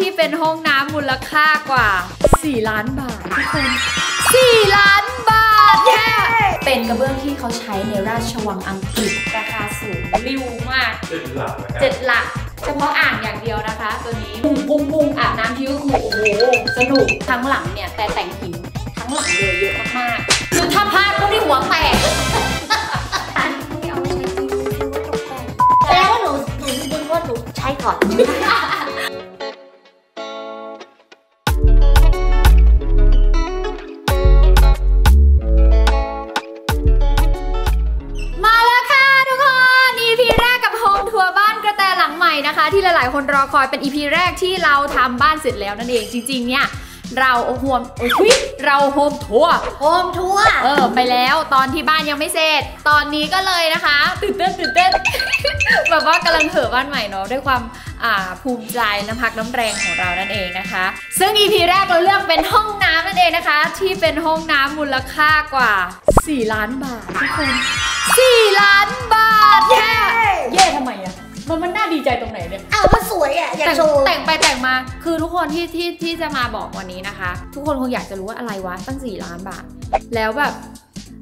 ที่เป็นห้องน้ำมูลค่ากว่า 4 ล้านบาททุกคน4ล้านบาทแย่เป็นกระเบื้องที่เขาใช้ในราชวังอังกฤษราคาสูงริวมากเจ็ดหลักนะครับเจ็ดหลักเฉพาะอ่างอย่างเดียวนะคะ ตัวนี้ปุ้งปุ้งปุ้งอาบน้ำทีก็คือโอ้โหสนุกทั้งหลังเนี่ยแต่แต่งหินทั้งหลังเลยเยอะมากๆคือถ้าพลาดก็ที่หัวแตกอันนี้เอาไปใช้จริงคือว่าตกแต่งแสดงว่าหนูหนูดึงว่าหนูใช้ก่อน ลายๆคนรอคอยเป็น EP แรกที่เราทำบ้านเสร็จแล้วนั่นเองจริง ๆ เนี่ย เรา home โอ้ยเรา home tour home tour เออไปแล้วตอนที่บ้านยังไม่เสร็จ ตอนนี้ก็เลยนะคะตื่นเต้นตื่นเต้น แบบว่ากำลังเถอะบ้านใหม่เนาะด้วยความอ่าภูมิใจน้ำพักน้ำแรงของเรานั่นเองนะคะ ซึ่ง EP แรกเราเลือกเป็นห้องน้ำนั่นเองนะคะ ที่เป็นห้องน้ำมูลค่ากว่า 4 ล้านบาททุกคน4ล้านบาทแย่เย่ทำไมอะ มันมันน่าดีใจตรงไหนเนี่ยอ้าวมันสวยอะอยากแต่งโชว์แต่งไปแต่งมาคือทุกคนที่ที่ที่จะมาบอกวันนี้นะคะ ทุกคนคงอยากจะรู้ว่าอะไรวะตั้ง4ล้านบาท แล้วแบบ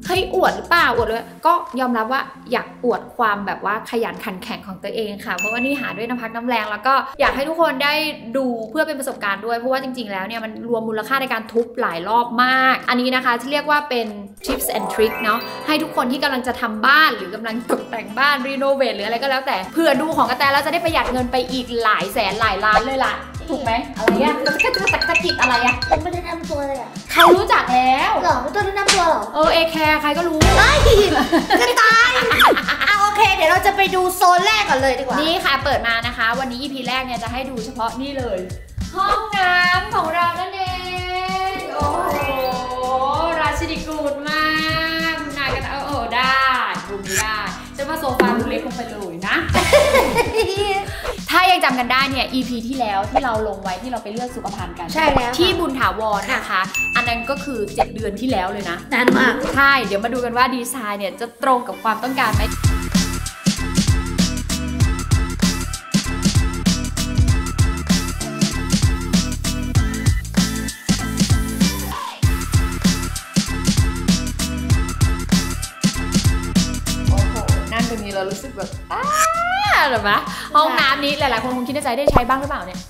เฮ้ยอวดหรือเปล่าอวดเลยก็ยอมรับว่าอยากอวดความแบบว่าขยันขันแข็งของตัวเองค่ะ เพราะว่านี่หาด้วยน้ำพักน้ำแรง แล้วก็อยากให้ทุกคนได้ดูเพื่อเป็นประสบการณ์ด้วย เพราะว่าจริงๆ แล้วเนี่ยมันรวมมูลค่าในการทุบหลายรอบมาก อันนี้นะคะที่เรียกว่าเป็น tips and trick เนาะให้ทุกคนที่กำลังจะทำบ้านหรือกำลังตกแต่งบ้านรีโนเวทหรืออะไรก็แล้วแต่เผื่อดูของกระแตแล้วจะได้ประหยัดเงินไปอีกหลายแสนหลายล้านเลยล่ะ ถูกไหมอะไรอะกระตะกระตะกระกิดอะไรอะผมไม่ได้นำตัวเลยอะเขารู้จักแล้วหรอไม่ต้องแนะนำตัวหรอเออเอแคร์ใครก็รู้ไม่จะตายอะโอเค เดี๋ยวเราจะไปดูโซนแรกก่อนเลยดีกว่านี่ค่ะเปิดมานะคะ วันนี้ EP แรกเนี่ยจะให้ดูเฉพาะนี่เลย ห้องน้ำของเรา ถ้ายังจำกันได้เนี่ย EP ที่แล้วที่เราลงไว้ที่เราไปเลือกสุขภัณฑ์กันใช่แล้วที่บุญถาวรนะคะ อันนั้นก็คือ 7 เดือนที่แล้วเลยนะนานมากใช่เดี๋ยวมาดูกันว่าดีไซน์เนี่ยจะตรงกับความต้องการไหมโอ้โหนั่งตรงนี้เรารู้สึกแบบอ้าหรอมะห้อง น้ำนี้หลายๆคนคงคิดในใจได้ใช้บ้างหรือเปล่าเนี่ย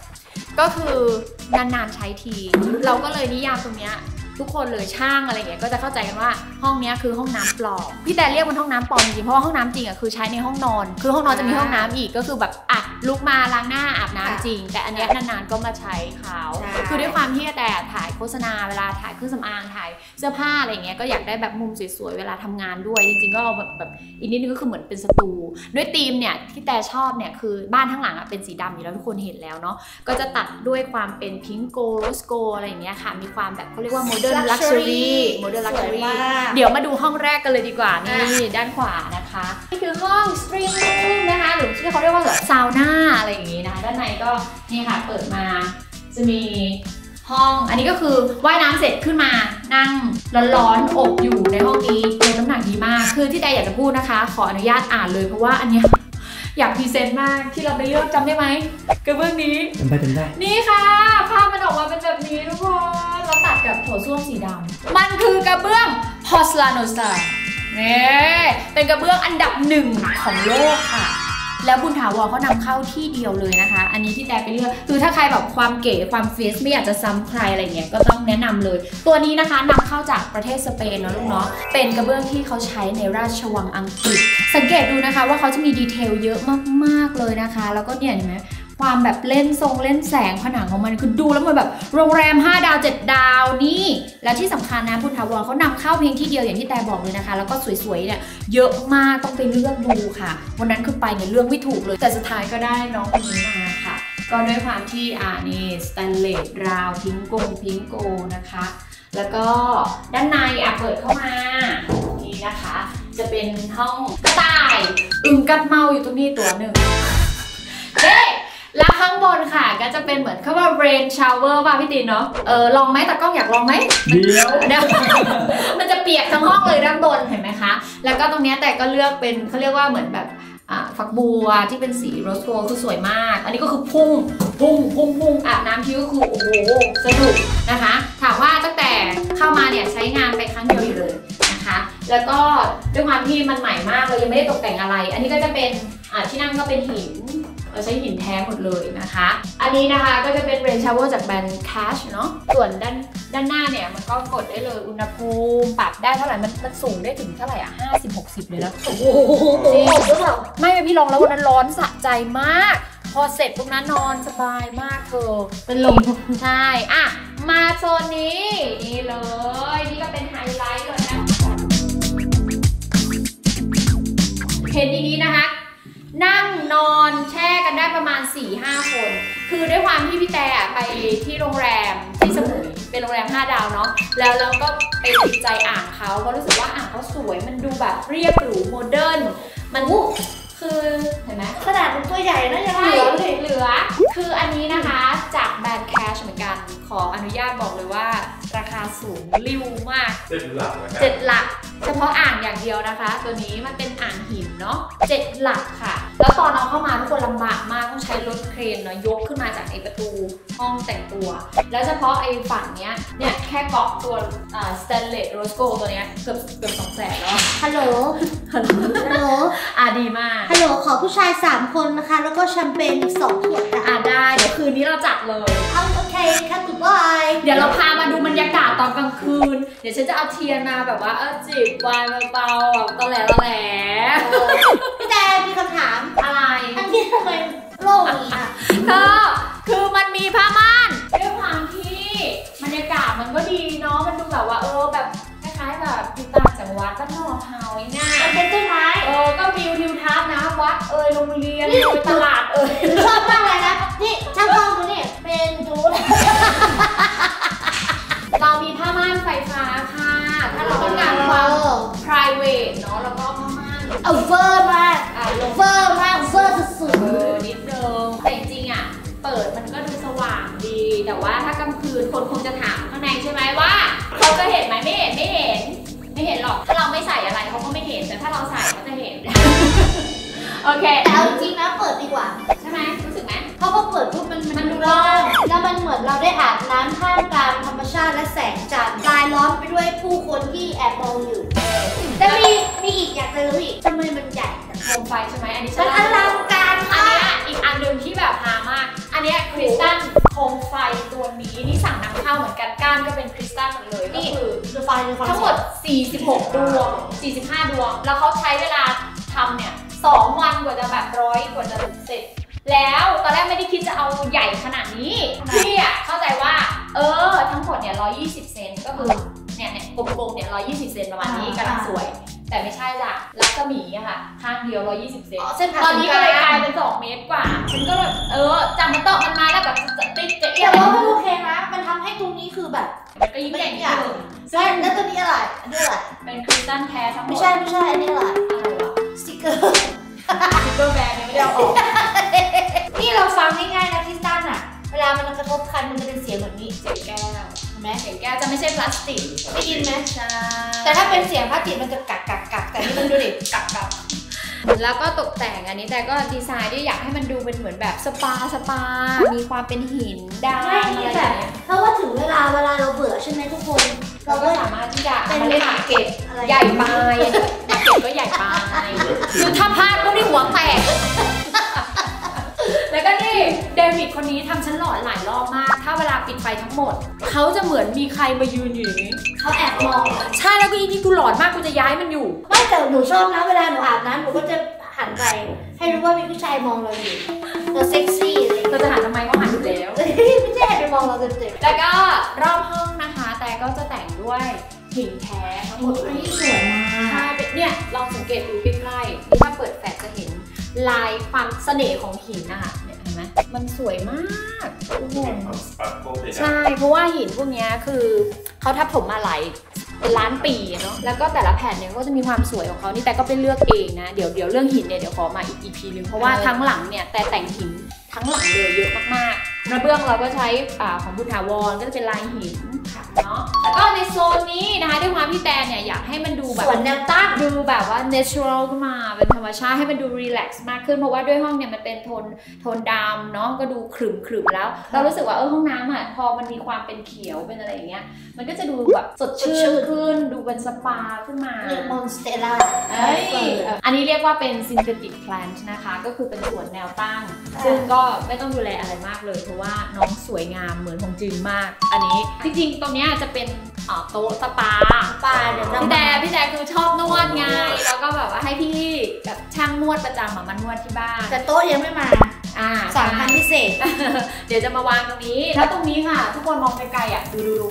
ก็คือนานๆใช้ที เราก็เลยนิยามตรงเนี้ยทุกคนเลยช่างอะไรเงี้ยก็จะเข้าใจกันว่าห้องเนี้ยคือห้องน้ำปลอมพี่แต่เรียกมันห้องน้ำปลอมจริงๆเพราะว่าห้องน้ำจริงอะคือใช้ในห้องนอน คือห้องนอนจะมีห้องน้ำอีกก็คือแบบอะลุกมาล้างหน้าอาบน้ำจริง แต่อันเนี้ยนานๆก็มาใช้เขาใช่คือด้วยความที่แต่ถ่าย โฆษณาเวลาถ่ายเครื่องสำอางถ่ายเสื้อผ้าอะไรเงี้ยก็อยากได้แบบมุมสวยๆเวลาทำงานด้วย จริงๆก็เอาแบบแบบอีกนิดนึงก็คือเหมือนเป็นสตูด้วยธีมเนี่ยที่แต่ชอบเนี่ยคือบ้านทั้งหลังอะเป็นสีดำอยู่แล้วทุกคนเห็นแล้วเนาะก็จะตัดด้วยความเป็น pink gold rose gold อะไรอย่างเงี้ยค่ะ มีความแบบเขาเรียกว่า modern luxury modern luxury เดี๋ยวมาดูห้องแรกกันเลยดีกว่านี่ด้านขวานะคะนี่คือห้อง steam room นะคะหรือที่เขาเรียกว่าแบบซาวน่าอะไรอย่างงี้นะคะด้านในก็นี่ค่ะเปิดมาจะมี ห้อง อันนี้ก็คือว่ายน้ำเสร็จขึ้นมานั่งร้อนๆอบอยู่ในห้องนี้ลดน้ำหนักดีมาก คือที่แต่อยากจะพูดนะคะ ขออนุญาตอ่านเลยเพราะว่าอันเนี้ยอยากพรีเซนต์มากที่เราไปเลือกจำได้ไหมกระเบื้องนี้จำได้จำได้ นี่ค่ะ ภาพมันออกมาเป็นแบบนี้ทุกคนเราตัดกับโถส้วมสีดำมันคือกระเบื้องพอสลาโนซาเนี่ยเป็นกระเบื้องอันดับหนึ่งของโลกค่ะ แล้วบุญถาวรเขานำเข้าที่เดียวเลยนะคะ อันนี้ที่แต่ไปเลือกคือถ้าใครแบบความเก๋ความเฟสไม่อยากจะซ้ำใครอะไรเงี้ยก็ต้องแนะนำเลย ตัวนี้นะคะนำเข้าจากประเทศสเปนเนาะลูกเนาะเป็นกระเบื้องที่เขาใช้ในราชวังอังกฤษ สังเกตดูนะคะว่าเขาจะมี detail เยอะมากๆเลยนะคะ แล้วก็เนี่ยเห็นไหม ความแบบเล่นทรงเล่นแสงผนังของมันคือดูแล้วมันแบบโรงแรม 5 ดาว 7 ดาวนี่ และที่สำคัญนะบุญถาวรเขานำเข้าเพียงที่เดียวอย่างที่แต่บอกเลยนะคะ แล้วก็สวยๆเนี่ยเยอะมากต้องไปเลือกดูค่ะ วันนั้นคือไปเนี่ยเลือกไม่ถูกเลย แต่สุดท้ายก็ได้น้องคนนี้มาค่ะ ก็ด้วยความที่อ่านี่สแตนเลสราว pink gold pink goldนะคะ แล้วก็ด้านในอะเปิดเข้ามานี่นะคะ จะเป็นห้องกระต่ายอึ่งกัดเมาอยู่ตรงนี้ตัวหนึ่ง แล้วข้างบนค่ะก็จะเป็นเหมือนคำว่า rain shower ป่ะพี่ตีนเนาะ เออลองไหมตากล้องอยากลองไหมเดี๋ยวเดี๋ยวมันจะเปียกทั้งห้องเลยด้านบนเห็นไหมคะ แล้วก็ตรงเนี้ยแต่ก็เลือกเป็นเขาเรียกว่าเหมือนแบบอะฝักบัวที่เป็นสีโรสโกคือสวยมาก อันนี้ก็คือพุ่ง พุ่ง พุ่ง พุ่งอาบน้ำทีก็คือโอ้โหสนุกนะคะ ถามว่าตั้งแต่เข้ามาเนี่ยใช้งานไปครั้งเดียวอยู่เลยนะคะ แล้วก็ด้วยความที่มันใหม่มากเรายังไม่ได้ตกแต่งอะไร อันนี้ก็จะเป็นอ่าที่นั่งก็เป็นหิน เราใช้หินแท้หมดเลยนะคะ อันนี้นะคะก็จะเป็นเรนชาวเวอร์จากแบรนด์ Cash เนาะส่วนด้านด้านหน้าเนี่ยมันก็กดได้เลยอุณหภูมิปรับได้เท่าไหร่มันมันสูงได้ถึงเท่าไหร่อะ50 60เลยนะโอ้โหหรือเปล่าไม่พี่ลองแล้ววันนั้นร้อนสะใจมาก พอเสร็จปุ๊บนะนอนสบายมากเธอเป็นลมใช่อะมาโซนนี้นี่เลย นอนแช่กันได้ประมาณ 4-5 คน คือด้วยความที่พี่แต่ไปที่โรงแรมที่สมุยเป็นโรงแรม 5 ดาวเนาะแล้วเราก็ไปติดใจอ่างเขาเพราะรู้สึกว่าอ่างเขาสวยมันดูแบบเรียบหรู modernมันคือเห็นไหมขนาดมันตัวใหญ่นะยังใช่เหลือเลยเหลือ คืออันนี้นะคะจากแบรนด์แคชเหมือนกัน ขออนุญาตบอกเลยว่า ราคาสูงริ้วมากเจ็ดหลักนะครับเจ็ดหลัก เฉพาะอ่างอย่างเดียวนะคะ ตัวนี้มันเป็นอ่างหินเนาะเจ็ดหลักค่ะ แล้วตอนเอาเข้ามาทุกคนลำบากมากต้องใช้รถเครนเนาะยกขึ้นมาจากไอประตูห้องแต่งตัว แล้วเฉพาะไอฝั่งเนี้ยเนี่ยแค่เกาะตัวสแตนเลส rose gold ตัวเนี้ยเกือบเกือบสองแสนแล้วฮัลโหลฮัลโหลอะดีมากฮัลโหลขอผู้ชาย 3 คนนะคะ แล้วก็แชมเปญอีก2ขวดจ้ะอะได้ เดี๋ยวคืนนี้เราจัดเลยเอาโอเคค่ะตุ๊บายเดี๋ยวเราพามาดูบรรยากาศตอนกลางคืน เดี๋ยวฉันจะเอาเทียนมาแบบว่าเออจิบไวน์เบาๆแบบตอแหลตอแหลพี่แต่มีคำถามอะไรอันนี้ทำไมโล่งอย่างนี้อะก็คือมันมีผ้าม่านด้วยความที่บรรยากาศมันก็ดีเนาะมันดูแบบว่าเออแบบคล้ายๆแบบอยู่ต่างจังหวัดบ้านนอกเฮาง่ายมันเป็นต้นไม้เออก็วิวทิวทัศน์นะวัดเอยโรงเรียนเอยตลาดเอยชอบมากเลยนะนี่ช่างกล้องดูนี่เป็นจูดเรามีผ้าม่านไฟฟ้าค่ะ ถ้าเราต้องการความ private เนาะแล้วก็ผ้าม่าน เอาเวอร์มากอะลง เวอร์มากเวอร์สุดเออนิดนึงแต่จริงๆอะ เปิดมันก็ดูสว่างดี แต่ว่าถ้ากลางคืนคนคงจะถามข้างในใช่ไหมว่าเขาจะเห็นไหมไม่เห็นไม่เห็น ไม่เห็นหรอกถ้าเราไม่ใส่อะไรเขาก็ไม่เห็นแต่ถ้าเราใส่เขาจะเห็น โอเค ๆแต่เอาจริงๆนะเปิดดีกว่า ใช่ไหมรู้สึกไหม เพราะพอเปิดปุ๊บมันมันดูโล่โล่งงแล้วมันเหมือนเราได้อาบน้ำท่ามกลางธรรมชาติและแสงจันทร์รายล้อมไปด้วยผู้คนที่แอบมองอยู่แต่มีมี อีกอยากจะรู้อีกทำไมมันใหญ่จังโคมไฟใช่ไหมอันนี้มันอลังการอันมาเนี้ก ยอีกอันหนึ่งที่แบบฮามาก อันเนี้ยคริสตัลโคมไฟตัวนี้นี่สั่งนำเข้าเหมือนกันก้านก็เป็นคริสตัลหมดเลยก็นี่ คือ ดูไฟดูไฟทั้งหมด 46 ดวง 45 ดวง แล้วเขาใช้เวลาทำเนี่ย 2 วันกว่าจะแบบร้อยกว่าจะเสร็จ แล้วตอนแรกไม่ได้คิดจะเอาใหญ่ขนาดนี้ พี่อะเข้าใจว่า เออ ทั้งหมดเนี่ย 120 เซนก็คือ เนี่ยเนี่ยกลมๆ เนี่ย 120 เซนประมาณนี้กำลังสวย แต่ไม่ใช่จ้ะรัศมีอะค่ะ ข้างเดียว 120 เซนอ๋อเส้นผ่าตอนนี้ก็เลยกลายศูเป็น 2 เมตรกว่าฉันก็แบบเออจำมันต่อมันมาแล้วแบบจะติ๊กจะเอีแต่ยว่ามันโอเคนะ มันทำให้ตรงนี้คือแบบ มันก็ยิ่งใหญ่ขึ้นแล้วแล้วตัวนี้อะไรอันนี้อะไร เป็นคริสตัลแท้ทั้งหมดไม่ใช่ไม่ใช่อันนี้อะไรอะไรวะสติกเกอร์ซิปเปอร์แบนยังไม่ได้เอาออก นี่เราฟังง่ายๆนะคริสตัลอะเวลามันกระทบคันมันจะเป็นเสียงแบบนี้ เสียงแก้วเห็น ไหมเสียงแก้วจะไม่ใช่พลาสติกได้ยินไหมใช่แต่ถ้าเป็นเสียงพลาสติกมันจะกักกักกักแต่นี่มันดูดิกักกักแล้วก็ตกแต่งอันนี้แต่ก็ดีไซน์ด้วยอยากให้มันดูเป็นเหมือนแบบสปาสปา มีความเป็นหินดำไม่อะไรนี่อย่างแบบเงี้ยเพราะว่าถึงเวลาเวลาเราเบื่อใช่ไหมทุกคน เราเราก็ก็สามารถที่จะเป็นมาเล่นหมากเก็ตอะไรใหญ่ไปหมากเก็ตก็ใหญ่ไปคือถ้าพลาดก็ได้หัวแตกแล้วก็นี่ เดวิดคนนี้ทำฉันหลอนหลายรอบมาก ถ้าเวลาปิดไฟทั้งหมด เขาจะเหมือนมีใครมายืนอยู่อย่างนี้เขาแอบมองใช่แล้วก็อีนี่กูหลอนมากกูจะย้ายมันอยู่ ไม่แต่หนูชอบนะเวลาหนูอาบน้ำหนูก็จะหันไป ให้รู้ว่ามีผู้ชายมองเราอยู่เราเซ็กซี่อะไรอย่างเราเงี้ยจะหาทำไมก็หันอยู่แล้ว ไม่ใช่หันไปมองเราเต็มแล้วก็รอบห้องนะคะ แต่ก็จะแต่งด้วยหินแท้ทั้งหมดๆเลอันยนี้สวยมาใช่กเป็นเนี่ยลองสังเกตดูใกล้ๆถ้าเปิดแฟลชจะเห็นลายความเสน่ห์ของหินนะคะเนี่ยเห็นไหมมันสวยมากทุกคนความ sparkle เพดานใช่ เพราะว่าหินพวกเนี้ยคือเขาทับถมมาหลายเป็นล้านปีเนาะ แล้วก็แต่ละแผ่นเนี่ยก็จะมีความสวยของเขานี่แต่ก็ไปเลือกเองนะ เดี๋ยวเดี๋ยวเรื่องหินเนี่ยเดี๋ยวขอมาอีก EP นึงเพราะว่าทั้งหลังเนี่ยแต่แต่งหินทั้งหลังเลยเยอะมากๆกระเบื้องเราก็ใช้อ่าของบุญถาวรก็จะเป็นลายหินเนาะแล้วก็ในโซนนี้นะคะด้วยความที่แต่เนี่ยอยากให้มันดูแบบสวนแนวตั้งดูแบบว่า natural ขึ้นมาเป็นธรรมชาติให้มันดู relax มากขึ้นเพราะว่าด้วยห้องเนี่ยมันเป็นโทนโทนดำเนาะก็ดูขรึมขรึมๆแล้ว เรารู้สึกว่าเออห้องน้ำอะพอมันมีความเป็นเขียวเป็นอะไรอย่างเงี้ยมันก็จะดูแบบสดชื่สดชื่นนขึ้นดูเป็นสปาขึ้นมาเรียกมอนสเตล่าเอ้ยอันนี้เรียกว่าเป็น synthetic plant นะคะ ก็คือเป็นสวนแนวตั้ง ซึ่งก็ไม่ต้องดูแลอะไรมากเลย เพราะว่าน้องสวยงามเหมือนของจริงมาก อันนี้จริงๆ ตรงเนี้ยจะเป็นเอ่อโต๊ะสปาปลาเดี๋ยวจะพี่แต่พี่แต่คือชอบนวดไงแล้วก็แบบว่าให้พี่แบบช่างนวดประจำอะมานวดที่บ้าน แต่โต๊ะยังไม่มา อ่าสั่งทำพิเศษ เดี๋ยวจะมาวางตรงนี้ แล้วตรงนี้ค่ะ ทุกคนมองไกลๆอะดูดูดู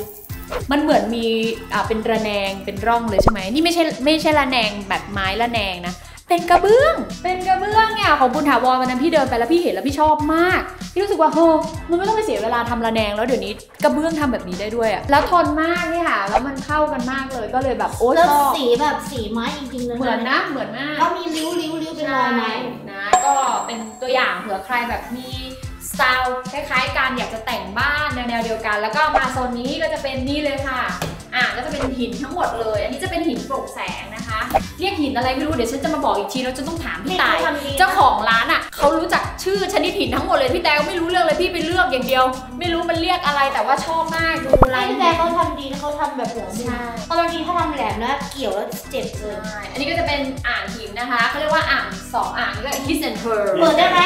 มันเหมือนมีอ่าเป็นระแนงเป็นร่องเลยใช่ไหมนี่ไม่ใช่ไม่ใช่ระแนงแบบไม้ระแนงนะเป็นกระเบื้อง เป็นกระเบื้องเนี่ยของบุญถาวรวันนั้นพี่เดินไปแล้วพี่เห็นแล้วพี่ชอบมาก พี่รู้สึกว่าเฮ้ยมันไม่ต้องไปเสียเวลาทำระแนง แล้วเดี๋ยวนี้กระเบื้องทำแบบนี้ได้ด้วยอะแล้วทนมากเนี่ยค่ะ แล้วมันเข้ากันมากเลยก็เลยแบบโอ๊ยแล้วชอบสีแบบสีไม้จริงๆเลย เหมือนนะ เหมือนมาก ก็มีริ้วริ้วริ้วเป็นรอยไม้นะ ก็เป็นตัวอย่างเผื่อใครแบบมีสไตล์คล้ายๆกันอยากจะแต่งบ้านแนวๆเดียวกัน แล้วก็มาโซนนี้ก็จะเป็นนี่เลยค่ะ อะก็จะเป็นหินทั้งหมดเลย อันนี้จะเป็นหินโปร่งแสงนะคะ เรียกหินอะไรไม่รู้ เดี๋ยวฉันจะมาบอกอีกทีแล้วจะต้องถามพี่ตายนี่เขาทำดีนะเจ้าของร้านอะเขารู้จักชื่อชนิดหินทั้งหมดเลยพี่แต่ก็ไม่รู้เรื่องเลยพี่ไปเลือกอย่างเดียว ไม่รู้มันเรียกอะไรแต่ว่าชอบมากดูลายพี่หินแต่เขาทำดีนะเขาทำแบบหัวมุมใช่เพราะบางทีเขาทำแหลมนะเกี่ยวแล้วเจ็บเลยใช่อันนี้ก็จะเป็นอ่างหินนะคะเขาเรียกว่าอ่างสองอ่างนี่ก็ his and her เปิดได้ไหม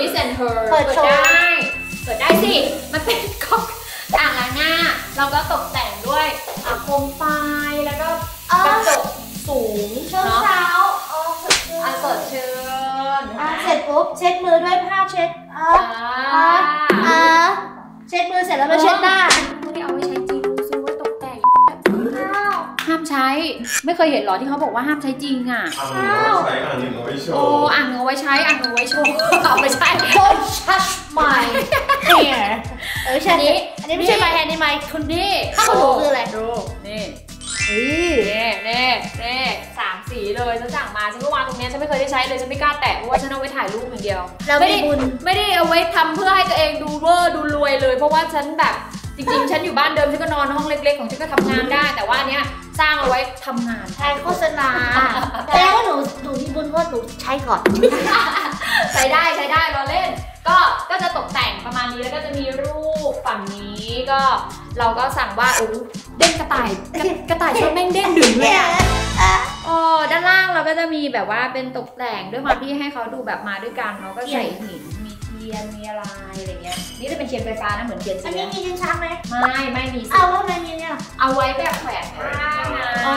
his and her เปิดโชว์ได้ เปิดได้สิ มันเป็นก๊อกอ่างล้างหน้า เราก็ตกแต่งด้วยอะโคมไฟแล้วก็อ๋อกระจกสูงเช้าเนาะเช้าอ๋อสดชื่นอะสดชื่นอะเสร็จปุ๊บเช็ดมือด้วยผ้าเช็ดอะอ่าอะเช็ดมือเสร็จแล้วมาเช็ดหน้าไม่ได้เอาไว้ใช้จริงซื้อไว้ตกแต่ง อ้าว ห้ามใช้ ไม่เคยเห็นหรอที่เขาบอกว่าห้ามใช้จริงอะ อ่างหนึ่งเอาไว้ใช้อ่างหนึ่งเอาไว้โชโอ้ว์ อ่างหนึ่งเอาไว้ใช้อ่างหนึ่งเอาไว้โชว์เอาไม่ใช่ Don't touch my hair เออใช่อันนี้ อันนี้ไม่ใช่ my hair นี่ my คุณนี่ผ้าขนหนูคืออะไรดูนี่อือเน่เน่เน่สามสีเลยฉันสั่งมาฉันก็วางตรงเนี้ยฉันไม่เคยได้ใช้เลยฉันไม่กล้าแตะเพราะว่าฉันเอาไว้ถ่ายรูปอย่างเดียวเราไม่มีได้บุญไม่ได้เอาไว้ทำเพื่อให้ตัวเองดูเวอร์ดูรวยเลย เพราะว่าฉันแบบจริงๆ ฉันอยู่บ้านเดิมฉันก็นอนห้องเล็ก ๆ ของฉันก็ทำงานได้ แต่ว่าอันเนี้ยสร้างเอาไว้ทำงานใช้โฆษณาแสดงว่าหนูหนูมีบุญเพราะหนูใช้ก่อนใช้ได้ใช้ได้เราเล่น ก็ก็จะตกแต่งประมาณนี้แล้วก็จะมีรูปฝั่งนี้ก็เราก็สั่งว่าโอ้เด้งกระต่ายกระกระต่ายชนแม่งเด้งดึงเลยอะโอ้ด้านล่างเราก็จะมีแบบว่าเป็นตกแต่งด้วยความที่ให้เขาดูแบบมาด้วยกันเนาะก็ใส่หินมีเทียนมีอะไรอะไรเงี้ยนี่จะเป็นเทียนไฟฟ้านะเหมือนเทียนอันเสีนี้ยงมีลิ้นชักไหมไม่ไม่มีสิเอาว่ามันมีเนี่ยเอาไว้แบบแขวนผ้าไงอ๋อ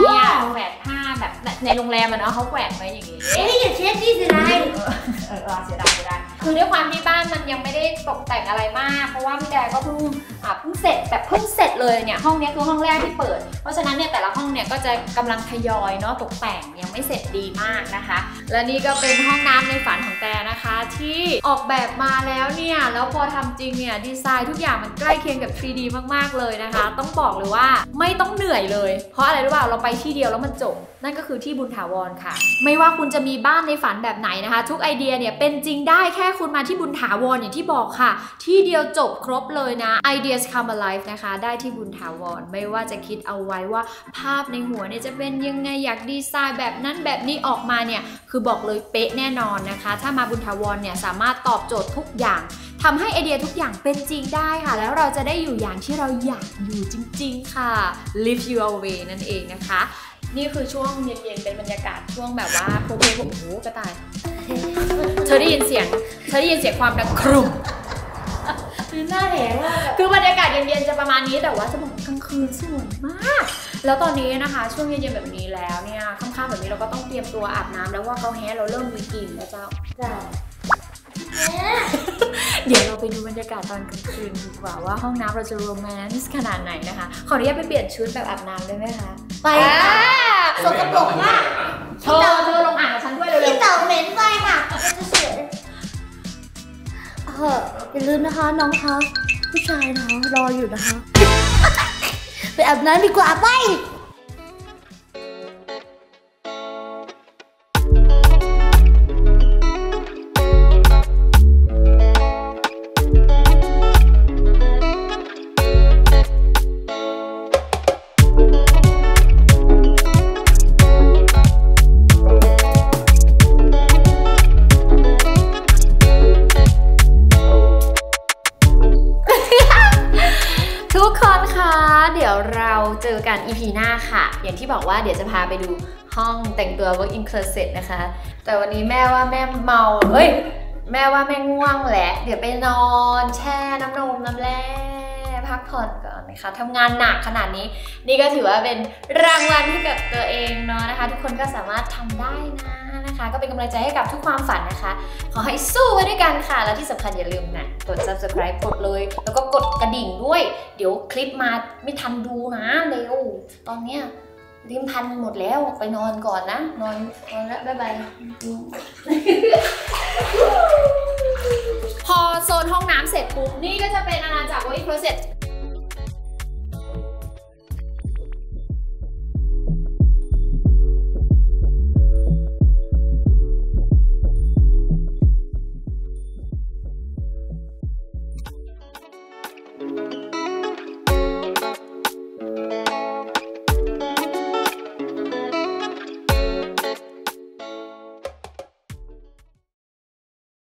เนี่ยแขวนผ้าแบบในโรงแรมอะเนาะเขาแขวนไว้อย่างงี้เฮ้ยอย่าเช็ดดิสิไรเออเออเออเสียดายเสียดายคือด้วยความที่บ้านมันยังไม่ได้ตกแต่งอะไรมาก เพราะว่าพี่แตก็เพิ่งอ่าเพิ่งเสร็จแบบเพิ่งเสร็จเลยเนี่ยห้องนี้คือห้องแรกที่เปิด เพราะฉะนั้นเนี่ยแต่ละห้องเนี่ยก็จะกำลังทยอยเนาะตกแต่งยังไม่เสร็จดีมากนะคะ และนี่ก็เป็นห้องน้ำในฝันของแต่นะคะ ที่ออกแบบมาแล้วเนี่ยแล้วพอทำจริงเนี่ยดีไซน์ทุกอย่างมันใกล้เคียงกับ 3D มากๆเลยนะคะ ต้องบอกเลยว่าไม่ต้องเหนื่อยเลย เพราะอะไรรู้เปล่าเราไปที่เดียวแล้วมันจบ นั่นก็คือที่บุญถาวรค่ะ ไม่ว่าคุณจะมีบ้านในฝันแบบไหนนะคะ ทุกไอเดียเนี่ยเป็นจริงได้แค่คุณมาที่บุญถาวรอย่างที่บอกค่ะ ที่เดียวจบครบเลยนะ Ideas Come Alive นะคะ ได้ที่บุญถาวร ไม่ว่าจะคิดเอาไว้ว่าภาพในหัวเนี่ยจะเป็นยังไงอยากดีไซน์แบบนั้นแบบนี้ออกมาเนี่ย คือบอกเลยเป๊ะแน่นอนนะคะ ถ้ามาบุญถาวรเนี่ยสามารถตอบโจทย์ทุกอย่างทำให้ไอเดียทุกอย่างเป็นจริงได้ค่ะ แล้วเราจะได้อยู่อย่างที่เราอยากอยู่จริง ๆ ค่ะ live your way นั่นเองนะคะ นี่คือช่วงเย็นๆเป็นบรรยากาศช่วงแบบว่าโพเพโอ้โหกระต่าย เธอได้ยินเสียง เธอได้ยินเสียงความดังครุมคือหน้าแหงว่าแบบคือบรรยากาศเย็นๆจะประมาณนี้แต่ว่าจะบอกกลางคืนสวยมาก แล้วตอนนี้นะคะ ช่วงเย็นๆแบบนี้แล้วเนี่ยค่ำๆแบบนี้เราก็ต้องเตรียมตัวอาบน้ำแล้วว่าเขาแฮ้เราเริ่มมีกลิ่นแล้วเจ้าจ้ะเดี๋ยวเราไปดูบรรยากาศตอนกลางคืนดีกว่าว่าห้องน้ำเราจะโรแมนต์ขนาดไหนนะคะ ขออนุญาตไปเปลี่ยนชุดแบบอาบน้ำได้ไหมคะ ไปอ่าสกปรกมาก เธอเธอลงอ่านกับฉันด้วยเร็วพี่เต่าเหม็นไปค่ะเสียเอออย่าลืมนะคะน้องคะผู้ชายนะคะรออยู่นะคะ ไปอาบน้ำดีกว่าไป อย่างที่บอกว่าเดี๋ยวจะพาไปดูห้องแต่งตัว work in closet นะคะ แต่วันนี้แม่ว่าแม่เมาเอ้ย แม่ว่าแม่ง่วงแหละ เดี๋ยวไปนอนแช่น้ำนมน้ำแร่พักผ่อนก่อนนะคะทำงานหนักขนาดนี้ นี่ก็ถือว่าเป็นรางวัลให้กับตัวเองเนาะนะคะ ทุกคนก็สามารถทำได้นะนะคะ ก็เป็นกำลังใจให้กับทุกความฝันนะคะ ขอให้สู้ไว้ด้วยกันค่ะ แล้วที่สำคัญอย่าลืมนะกด subscribe กดเลย แล้วก็กดกระดิ่งด้วย เดี๋ยวคลิปมาไม่ทันดูนะเร็วตอนเนี้ย ริมพันหมดแล้วไปนอนก่อนนะ นอนนอนแล้วบ๊ายบายพอโซนห้องน้ำเสร็จปุ๊บนี่ก็จะเป็นอาณาจักร work in closet